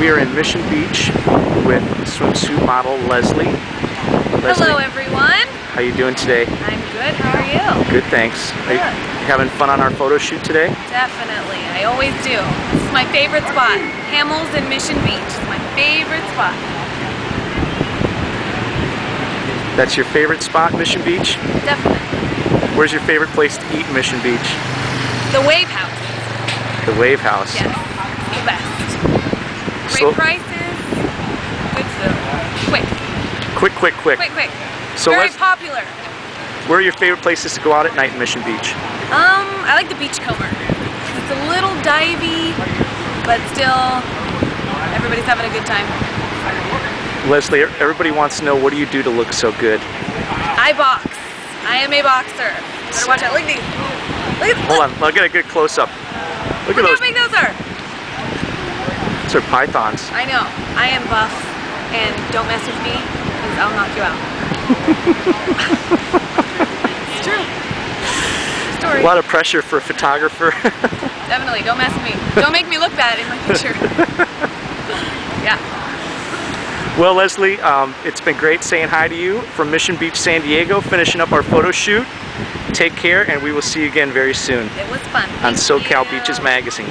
We are in Mission Beach with swimsuit model Leslie. Leslie, Hello everyone. how are you doing today? I'm good. How are you? Good, thanks. Are you having fun on our photo shoot today? Definitely. I always do. This is my favorite spot. Hamels and Mission Beach. It's my favorite spot. That's your favorite spot, Mission Beach? Definitely. Where's your favorite place to eat Mission Beach? The Wave House. The Wave House. Yes. The best. Great So- prices. Good food. Quick. Quick, quick, quick. Quick, quick. So Very popular. where are your favorite places to go out at night in Mission Beach? Um, I like the Beachcomber. It's a little divey, but still, everybody's having a good time. Leslie, everybody wants to know what do you do to look so good? I box. I am a boxer. Better watch out. Look at these. Look at Hold on, I'll get a good close up. Look, Look at how those. big those are. Those are pythons. I know. I am buff, and don't mess with me, because I'll knock you out. it's true. Story. A lot of pressure for a photographer. Definitely. Don't mess with me. Don't make me look bad in my picture. yeah. well, Leslie, um, it's been great saying hi to you from Mission Beach, San Diego, finishing up our photo shoot. Take care, and we will see you again very soon It was fun. on Thank SoCal you. Beaches Magazine.